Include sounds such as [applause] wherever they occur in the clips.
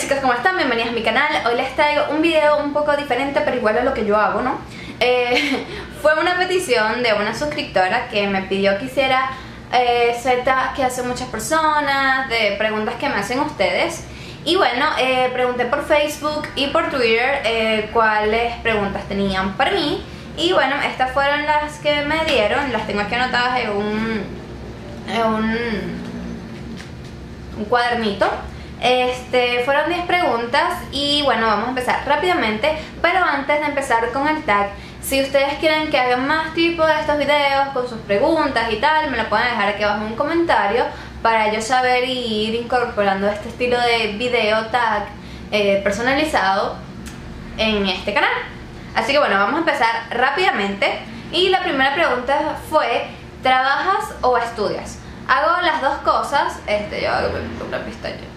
chicas, ¿cómo están? Bienvenidas a mi canal. Hoy les traigo un video un poco diferente pero igual a lo que yo hago, ¿no? [laughs] Eh, fue una petición de una suscriptora que me pidió que hiciera eh, que hacen muchas personas, de preguntas que me hacen ustedes. Y bueno, eh, pregunté por Facebook y por Twitter eh, cuáles preguntas tenían para mí. Y bueno, estas fueron las que me dieron, las tengo aquí anotadas en un, en un, un cuadernito este, fueron 10 preguntas y bueno, vamos a empezar rápidamente, pero antes de empezar con el tag, si ustedes quieren que haga más tipo de estos videos con sus preguntas y tal, me lo pueden dejar aquí abajo en un comentario para yo saber y ir incorporando este estilo de video tag eh, personalizado en este canal. Así que bueno, vamos a empezar rápidamente y la primera pregunta fue, ¿trabajas o estudias? Hago las dos cosas, este, yo hago una pestaña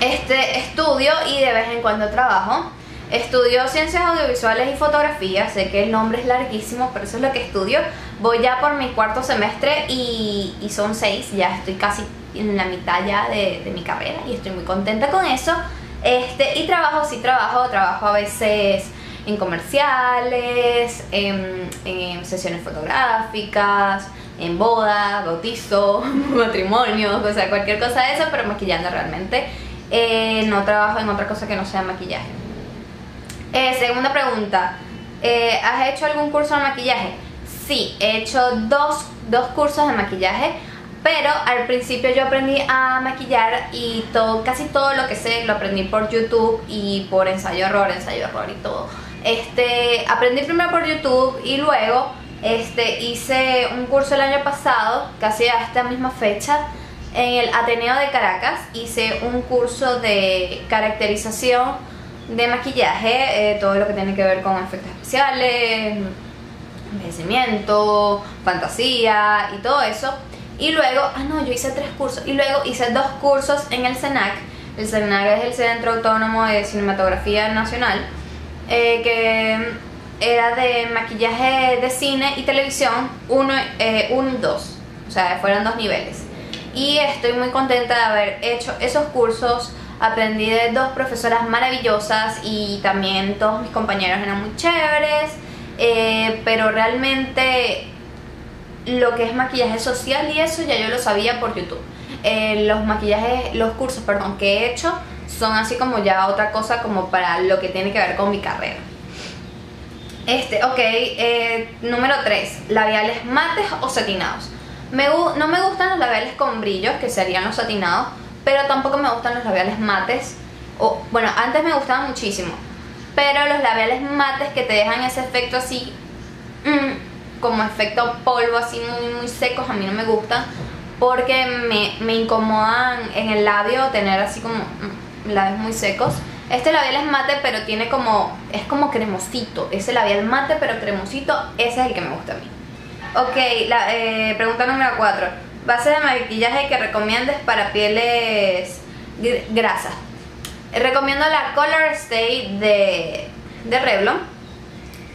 este, estudio y de vez en cuando trabajo. Estudio ciencias audiovisuales y fotografía, sé que el nombre es larguísimo, pero eso es lo que estudio. Voy ya por mi cuarto semestre y, son seis, ya estoy casi en la mitad ya de, mi carrera y estoy muy contenta con eso. Este, y trabajo, sí trabajo, trabajo a veces en comerciales, en, en sesiones fotográficas, en bodas, bautizo, [laughs] matrimonios, o sea, cualquier cosa de eso, pero maquillando realmente. Eh, no trabajo en otra cosa que no sea maquillaje. Eh, segunda pregunta, eh, ¿has hecho algún curso de maquillaje? Sí, he hecho dos, cursos de maquillaje, pero al principio yo aprendí a maquillar y todo, casi todo lo que sé lo aprendí por YouTube y por ensayo-error, ensayo-error y todo. Este, aprendí primero por YouTube y luego este, hice un curso el año pasado, casi a esta misma fecha, en el Ateneo de Caracas hice un curso de caracterización de maquillaje, eh, todo lo que tiene que ver con efectos especiales, envejecimiento, fantasía y todo eso. Y luego, ah no, yo hice tres cursos. Y luego hice dos cursos en el CENAC. El CENAC es el Centro Autónomo de Cinematografía Nacional, eh, que era de maquillaje de cine y televisión, uno, eh, uno y dos. O sea, fueron dos niveles y estoy muy contenta de haber hecho esos cursos. Aprendí de dos profesoras maravillosas y también todos mis compañeros eran muy chéveres, eh, pero realmente lo que es maquillaje social y eso ya yo lo sabía por YouTube. Eh, los maquillajes, los cursos, perdón, que he hecho son así como ya otra cosa como para lo que tiene que ver con mi carrera. Este, ok, eh, número 3, labiales mates o satinados no me gustan los labiales con brillos, que serían los satinados, pero tampoco me gustan los labiales mates. O, bueno, antes me gustaban muchísimo, pero los labiales mates que te dejan ese efecto así, mm, como efecto polvo, así muy, muy secos, a mí no me gustan, porque me, incomodan en el labio tener así como mm, labios muy secos. Este labial es mate, pero tiene como, es como cremosito. Ese labial mate, pero cremosito, ese es el que me gusta a mí. Ok, la, eh, pregunta número 4. Base de maquillaje que recomiendes para pieles grasas. Recomiendo la Color Stay de, de Revlon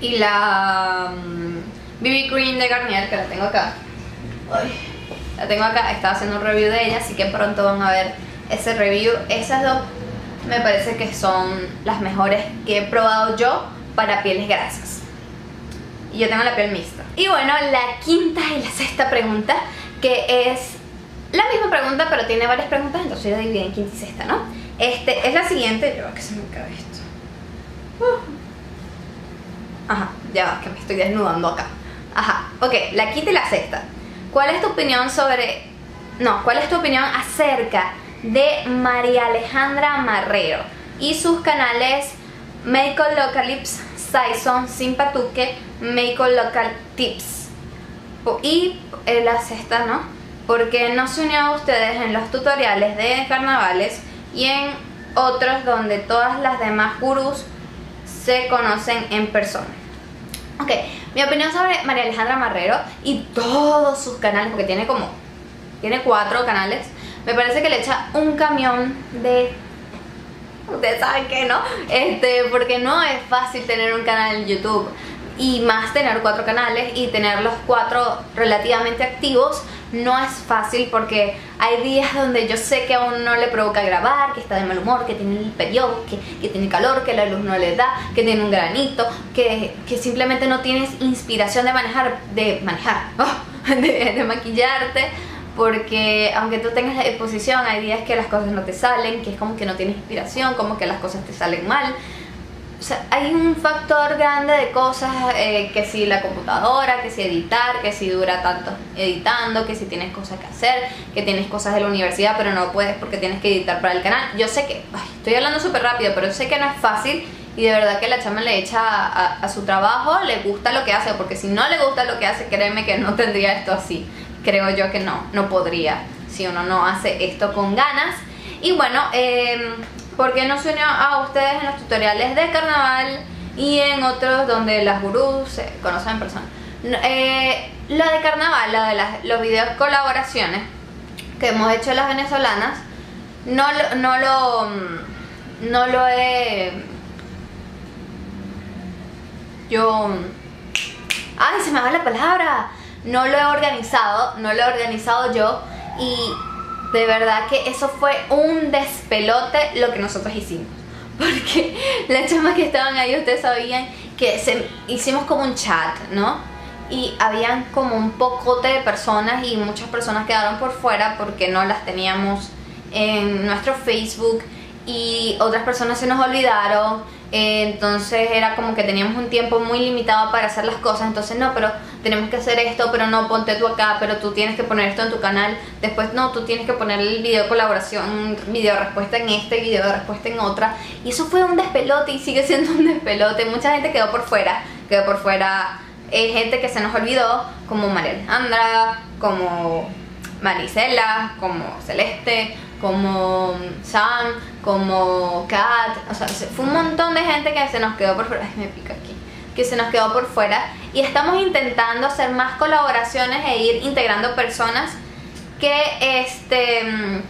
y la BB mm, Cream de Garnier que la tengo acá. la tengo acá, estaba haciendo un review de ella, así que pronto van a ver ese review. Esas dos me parece que son las mejores que he probado yo para pieles grasas y yo tengo la piel mixta. Y bueno, la quinta y la sexta pregunta, que es la misma pregunta, pero tiene varias preguntas, entonces la dividí en quinta y sexta, ¿no? Este, es la siguiente, yo que se me cae esto. Uh. Ajá, ya va, que me estoy desnudando acá. Ajá, ok, la quinta y la sexta. ¿Cuál es tu opinión sobre... No, ¿cuál es tu opinión acerca de María Alejandra Marrero y sus canales Make Localips Saison, Simpatuque, Make Local Tips. Y la sexta, ¿no? Porque no se unió a ustedes en los tutoriales de carnavales y en otros donde todas las demás gurús se conocen en persona. Ok, mi opinión sobre María Alejandra Marrero y todos sus canales, porque tiene como, tiene cuatro canales, me parece que le echa un camión de ustedes saben que no, este, porque no es fácil tener un canal en YouTube. y más tener cuatro canales y tener los cuatro relativamente activos no es fácil porque hay días donde yo sé que a uno no le provoca grabar, que está de mal humor, que tiene el periodo, que, que tiene calor, que la luz no le da, que tiene un granito, que, que simplemente no tienes inspiración de manejar, de manejar, [laughs] de, de maquillarte porque aunque tú tengas la exposición hay días que las cosas no te salen, que es como que no tienes inspiración, como que las cosas te salen mal o sea, hay un factor grande de cosas, eh, que si la computadora, que si editar, que si dura tanto editando, que si tienes cosas que hacer, que tienes cosas de la universidad pero no puedes porque tienes que editar para el canal. Yo sé que, estoy hablando súper rápido, pero sé que no es fácil y de verdad que la chama le echa a, a, su trabajo, le gusta lo que hace, porque si no le gusta lo que hace, créeme que no tendría esto así. Creo yo que no, no podría si uno no hace esto con ganas. Y bueno, eh, ¿Por qué no se unió a ustedes en los tutoriales de carnaval y en otros donde las gurús se conocen en persona? Eh, lo de carnaval, lo de los videos colaboraciones que hemos hecho las venezolanas, no, no lo no lo he yo ay se me va la palabra no lo he organizado no lo he organizado yo y de verdad que eso fue un despelote lo que nosotros hicimos. [laughs] Porque las chamas que estaban ahí, ustedes sabían que se, hicimos como un chat, ¿no? Y habían como un pocote de personas y muchas personas quedaron por fuera porque no las teníamos en nuestro Facebook y otras personas se nos olvidaron entonces era como que teníamos un tiempo muy limitado para hacer las cosas, entonces no, pero tenemos que hacer esto, pero no, ponte tú acá, pero tú tienes que poner esto en tu canal, después no, tú tienes que poner el video de colaboración, video respuesta en este, video de respuesta en otra, y eso fue un despelote y sigue siendo un despelote, mucha gente quedó por fuera, quedó por fuera eh, gente que se nos olvidó, como María Alejandra, como Marisela, como Celeste, como Sam, como Kat, o sea, fue un montón de gente que se nos quedó por fuera, me pica aquí, que se nos quedó por fuera y estamos intentando hacer más colaboraciones e ir integrando personas que este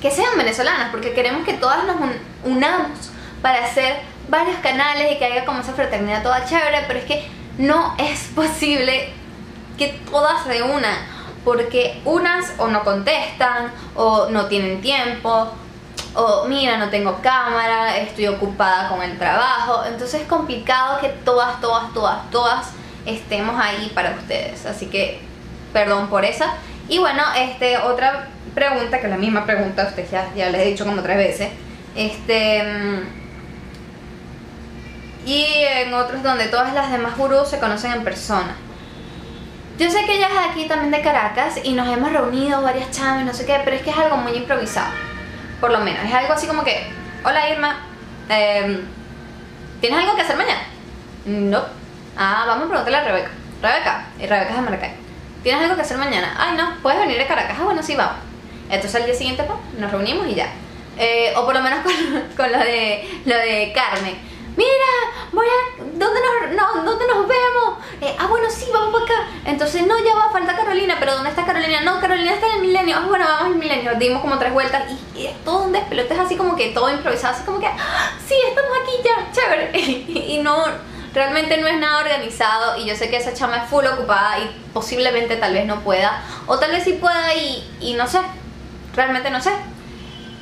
que sean venezolanas, porque queremos que todas nos unamos para hacer varios canales y que haya como esa fraternidad toda chévere, pero es que no es [laughs] posible que todas se unan porque unas o no contestan o no tienen tiempo o mira no tengo cámara, estoy ocupada con el trabajo, entonces es complicado que todas, todas, todas, todas estemos ahí para ustedes, así que perdón por esa. Y bueno, este, otra pregunta, que es la misma pregunta, ustedes ya, ya les he dicho como tres veces, este... Y en otros donde todas las demás gurús se conocen en persona. Yo sé que ella es aquí también de Caracas y nos hemos reunido varias chamas, no sé qué, pero es que es algo muy improvisado. Por lo menos, es algo así como que, hola Irma, em, ¿tienes algo que hacer mañana? No. Ah, vamos a preguntarle a Rebeca. Rebeca, y Rebeca es de Maracay. ¿Tienes algo que hacer mañana? Ay, no, puedes venir de Caracas. Ah, bueno, sí, vamos. Entonces al día siguiente pues, nos reunimos y ya. Eh, o por lo menos [laughs] con, con lo, de, lo de Carmen mira, voy a, ¿dónde nos, no, ¿dónde nos vemos? Eh, ah, bueno, sí, vamos para acá. Entonces, no, ya va, falta Carolina, pero ¿dónde está Carolina? No, Carolina está en el milenio. Ah, bueno, vamos al milenio. Dimos como tres vueltas y, es todo un despelote, es así como que todo improvisado, así como que, ah, sí, estamos aquí ya, chévere. [laughs] y, no, realmente no es nada organizado y yo sé que esa chama es full ocupada y posiblemente tal vez no pueda, o tal vez sí pueda y, y no sé, realmente no sé.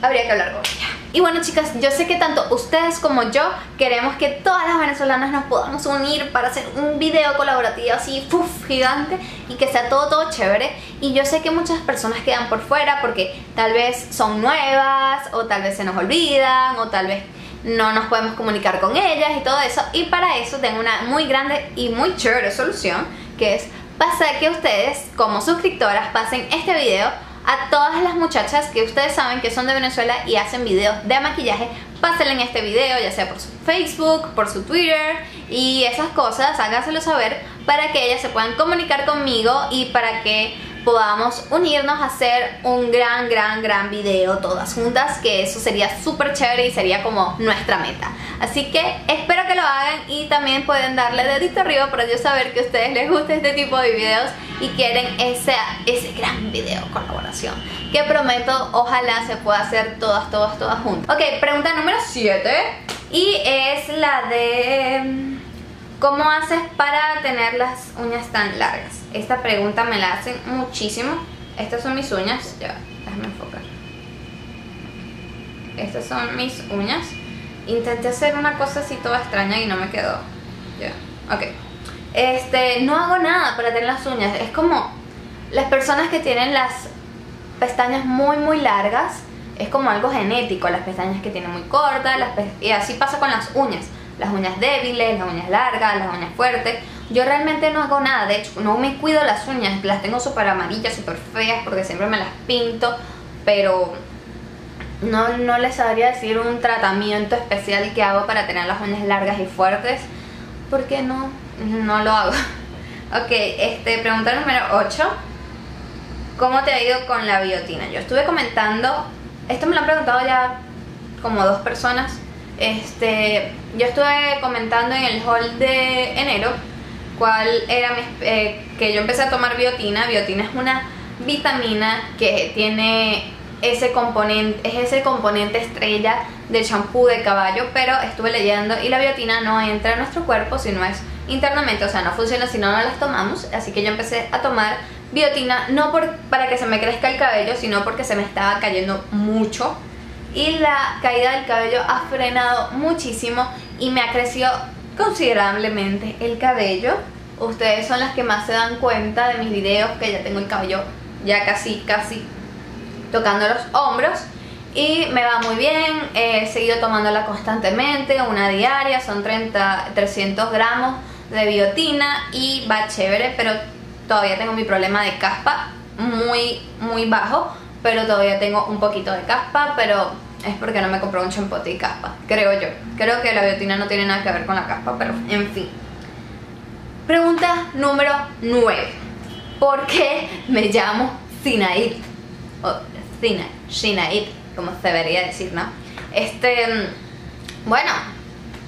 Habría que hablar con ella. Y bueno chicas, yo sé que tanto ustedes como yo queremos que todas las venezolanas nos podamos unir para hacer un video colaborativo así, ¡puf! gigante y que sea todo, todo chévere. Y yo sé que muchas personas quedan por fuera porque tal vez son nuevas o tal vez se nos olvidan o tal vez no nos podemos comunicar con ellas y todo eso. Y para eso tengo una muy grande y muy chévere solución que es pasar que ustedes como suscriptoras pasen este video a todas las muchachas que ustedes saben que son de Venezuela y hacen videos de maquillaje, pásenle en este video, ya sea por su Facebook, por su Twitter y esas cosas, háganselo saber para que ellas se puedan comunicar conmigo y para que podamos unirnos a hacer un gran, gran, gran video todas juntas, que eso sería súper chévere y sería como nuestra meta. Así que espero que lo hagan y también pueden darle dedito arriba para yo saber que a ustedes les gusta este tipo de videos y quieren ese, ese gran video colaboración. Que prometo, ojalá se pueda hacer todas, todas, todas juntas. Ok, pregunta número 7 y es la de... ¿Cómo haces para tener las uñas tan largas? Esta pregunta me la hacen muchísimo. Estas son mis uñas. Ya, déjame enfocar. Estas son mis uñas. Intenté hacer una cosa así toda extraña y no me quedó. Ya, ok. Este, no hago nada para tener las uñas. Es como las personas que tienen las pestañas muy muy largas. Es como algo genético. Las pestañas que tienen muy cortas. Y así pasa con las uñas las uñas débiles, las uñas largas, las uñas fuertes. Yo realmente no hago nada, de hecho no me cuido las uñas, las tengo súper amarillas, súper feas porque siempre me las pinto, pero no, no les sabría decir un tratamiento especial que hago para tener las uñas largas y fuertes, porque no, no lo hago. [laughs] ok, este, pregunta número 8. ¿Cómo te ha ido con la biotina? Yo estuve comentando, esto me lo han preguntado ya como dos personas, este, yo estuve comentando en el hall de enero cuál era mi, eh, que yo empecé a tomar biotina. Biotina es una vitamina que tiene ese componente, es ese componente estrella del champú de caballo, pero estuve leyendo y la biotina no entra en nuestro cuerpo si no es internamente, o sea, no funciona si no, no las tomamos, así que yo empecé a tomar biotina no para que se me crezca el cabello, sino porque se me estaba cayendo mucho y la caída del cabello ha frenado muchísimo y me ha crecido considerablemente el cabello. Ustedes son las que más se dan cuenta de mis videos que ya tengo el cabello ya casi, casi tocando los hombros y me va muy bien, he seguido tomándola constantemente, una diaria, son 30, 300 gramos de biotina y va chévere, pero todavía tengo mi problema de caspa muy, muy bajo, pero todavía tengo un poquito de caspa, pero es porque no me compró un champote y caspa, creo yo. Creo que la biotina no tiene nada que ver con la caspa, pero en fin. Pregunta número 9. ¿Por qué me llamo Sinaid? O Sina, Sinaid, como se debería decir, ¿no? Este, bueno,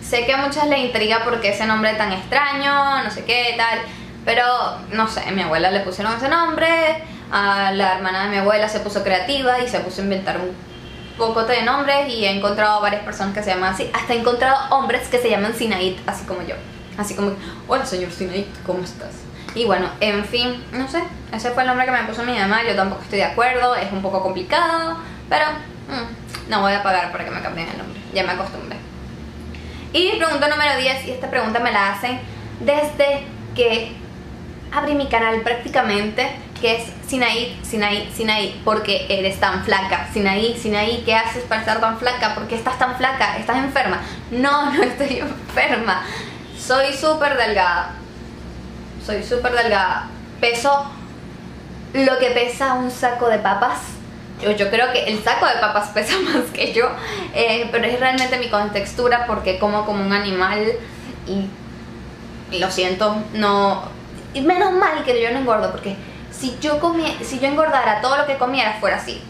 sé que a muchas les intriga porque ese nombre tan extraño, no sé qué, tal, pero no sé, mi abuela le pusieron ese nombre, a la hermana de mi abuela se puso creativa y se puso a inventar un poco de nombres y he encontrado varias personas que se llaman así. Hasta he encontrado hombres que se llaman Sinaid, así como yo. Así como, hola señor Sinaid, ¿cómo estás? Y bueno, en fin, no sé, ese fue el nombre que me puso mi mamá, yo tampoco estoy de acuerdo, es un poco complicado, pero mm, no voy a pagar para que me cambien el nombre, ya me acostumbré. Y pregunta número 10, y esta pregunta me la hacen desde que abrí mi canal prácticamente que es Sinaí, Sinaí, Sinaí, porque eres tan flaca. Sinaí, Sinaí, ¿qué haces para estar tan flaca? ¿Por qué estás tan flaca? ¿Estás enferma? No, [laughs] no estoy enferma. Soy súper delgada. Soy súper delgada. Peso lo que pesa un saco de papas. Yo, yo, creo que el saco de papas [laughs] pesa más que yo, eh, pero es realmente mi contextura porque como como un animal y lo siento, no... Y menos mal que yo no engordo porque si yo, si yo engordara todo lo que comiera fuera así,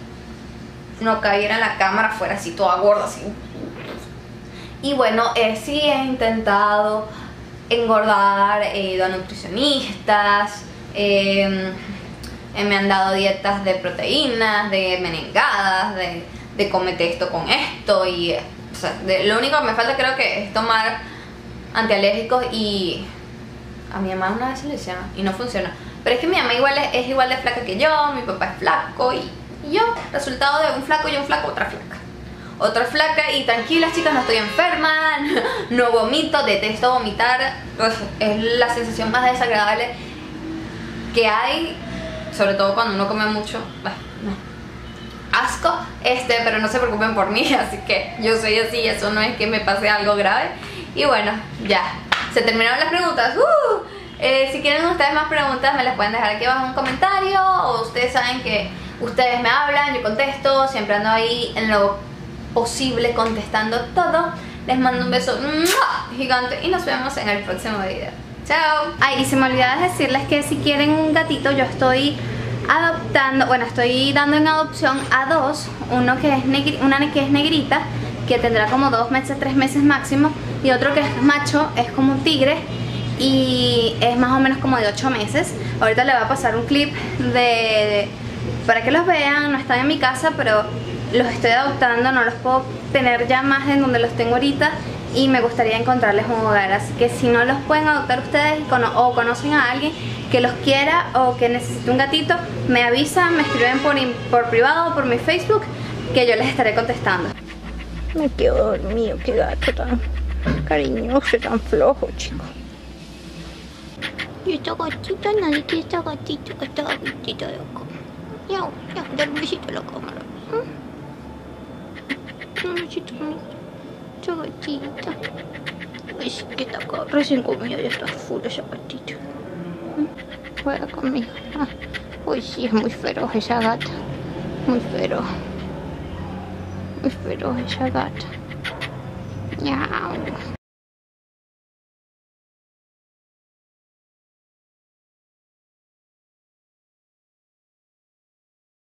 no cayera en la cámara fuera así, toda gorda así. Y bueno, eh, sí he intentado engordar, he ido a nutricionistas, em, eh, me han dado dietas de proteínas, de menengadas, de, de comete esto con esto y lo único que me falta creo que es tomar antialérgicos y a mi mamá una vez se le decía y no funciona. Pero es que mi mamá igual es, igual de flaca que yo, mi papá es flaco y, yo, resultado de un flaco y un flaco, otra flaca. Otra flaca y tranquila chicas, no estoy enferma, [laughs] no vomito, detesto vomitar. es la sensación más desagradable que hay, sobre todo cuando uno come mucho. Asco, este, pero no se preocupen por mí, [laughs] así que yo soy así, eso no es que me pase algo grave. Y bueno, ya, se terminaron las preguntas. ¡Uh! Eh, si quieren ustedes más preguntas me las pueden dejar aquí abajo en un comentario o ustedes saben que ustedes me hablan, yo contesto, siempre ando ahí en lo posible contestando todo. Les mando un beso gigante y nos vemos en el próximo video. Chao. Ay, y se me olvidaba decirles que si quieren un gatito yo estoy adoptando, bueno, estoy dando en adopción a dos, uno que es una que es negrita, que tendrá como dos meses, tres meses máximo, y otro que es macho, es como un tigre, y es más o menos como de 8 meses. Ahorita le va a pasar un clip de, para que los vean, no están en mi casa, pero los estoy adoptando, no los puedo tener ya más en donde los tengo ahorita y me gustaría encontrarles un hogar. Así que si no los pueden adoptar ustedes o conocen a alguien que los quiera o que necesite un gatito, me avisan, me escriben por, por privado o por mi Facebook que yo les estaré contestando. Me quedo dormido, qué gato tan cariñoso, tan flojo, Y esta gatita, nadie esta gatita, esta gatita de acá. Ya, ya, dar un besito a la cámara. Un besito, esta gatita. Uy, sí, que está acá, recién comida, ya está full esa gatita. Juega conmigo. Uy, sí, es muy feroz esa gata. Muy feroz. Muy feroz esa gata. Miau.